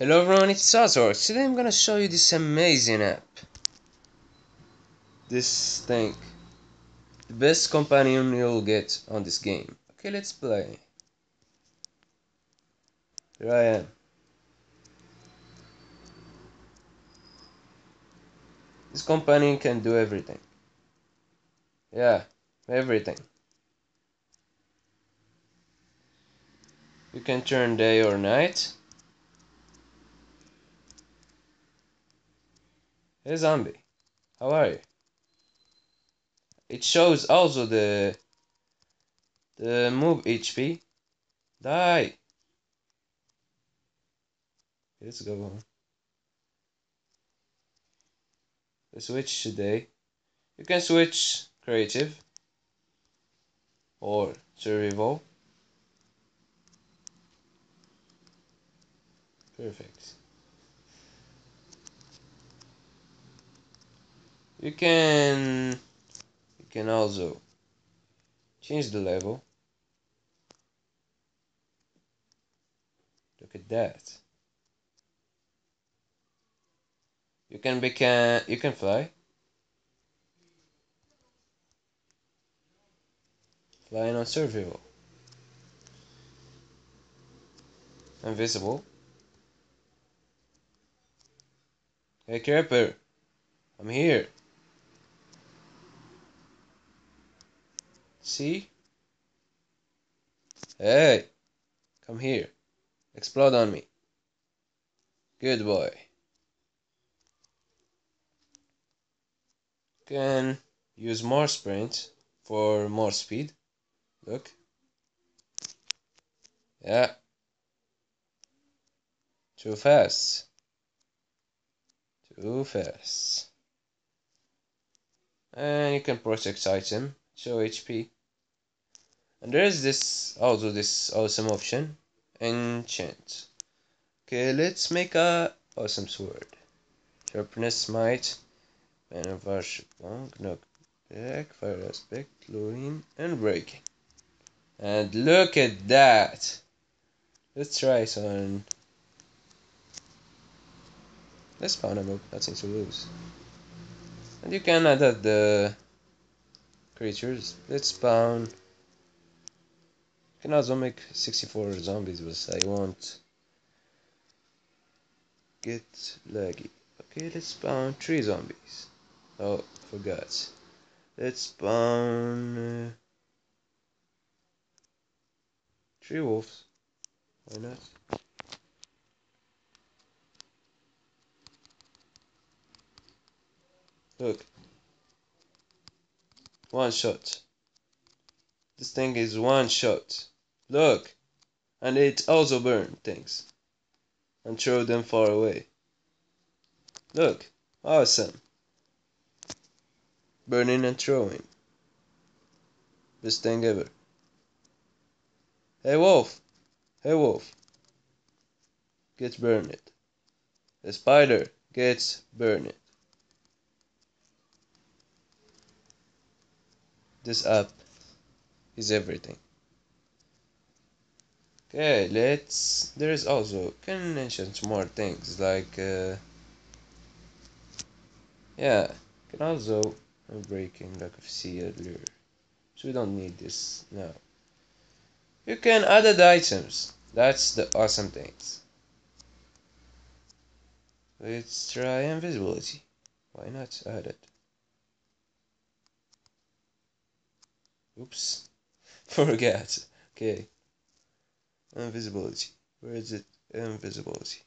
Hello everyone, it's Sazor. Today I'm gonna show you this amazing app. This thing. The best companion you'll get on this game. Okay, let's play. Here I am. This companion can do everything. Yeah, everything. You can turn day or night. Hey zombie, how are you? It shows also the the mob HP. Die. Let's go on. We switch today. You can switch creative or survival. Perfect. You can you can also change the level. Look at that. You can become you can fly. Flying on survival. Invisible. Hey Creeper, I'm here. See? Hey, come here. Explode on me. Good boy. Can use more sprint for more speed. Look. Yeah. Too fast. Too fast. And you can protect item, show HP. And there's this also this awesome option, enchant. Okay, let's make a awesome sword. Sharpness, Smite, man of worship, long, knock, back, fire aspect, chlorine, Unbreaking. And look at that! Let's try some. Let's spawn a mob, nothing to lose. And you can add the creatures. Let's spawn. Can also make 64 zombies, but I won't get laggy. Okay, let's spawn 3 zombies. Oh, forgot. Let's spawn uh, 3 wolves. Why not? Look. One shot. This thing is one shot. Look. And it also burn things. And throw them far away. Look. Awesome. Burning and throwing. Best thing ever. Hey wolf. Hey wolf. Get burned. The spider gets burned. This app is everything. Okay, let's. There is also can mention more things like uh, yeah, can also I'm breaking like I've seen earlier, so we don't need this now. You can add the items. That's the awesome things. Let's try invisibility. Why not add it? Oops. Forget. Okay. Invisibility. Where is it? Invisibility.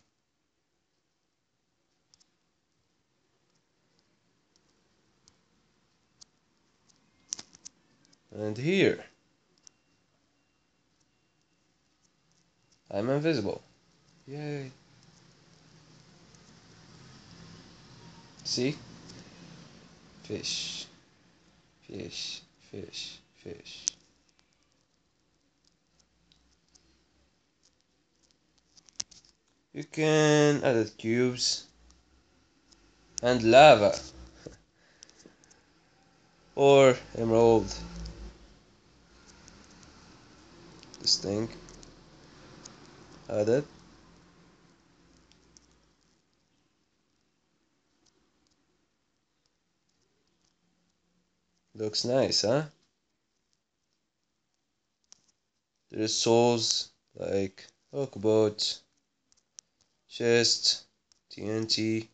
And here. I'm invisible. Yay. See? Fish. Fish. Fish fish. you can add cubes and lava. Or emerald. This thing. Edit looks nice huh? There's souls like Hookboat Chest, TNT,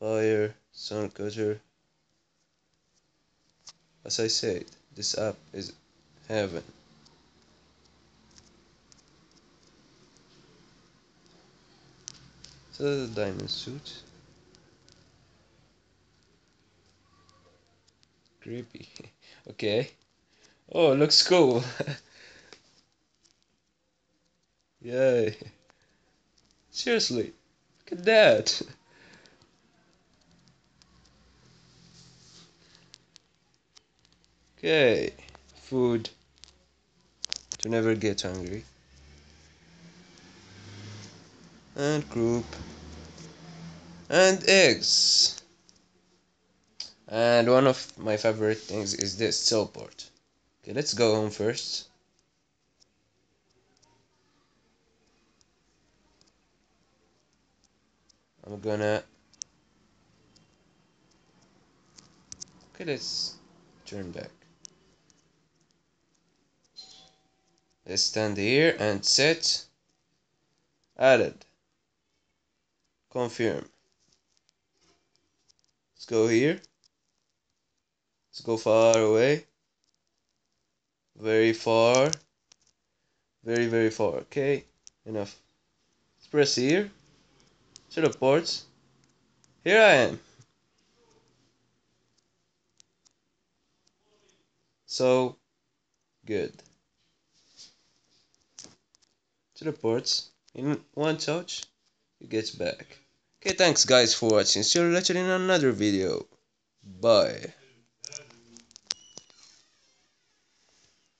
Fire, Sun Cutter. As I said, this app is heaven. So the diamond suit. Creepy. okay. Oh, looks cool. Yay. Seriously, look at that. Okay, food to never get hungry. And group. And eggs. And one of my favorite things is this teleport. Okay, let's go home first. I'm gonna okay let's turn back. Let's stand here and set. Added. Confirm. Let's go here. Let's go far away. Very far. Very very far. Okay enough. Let's press here ports. Here I am. So good. To the ports. in one touch it gets back. Okay, thanks guys for watching. See you later in another video. Bye.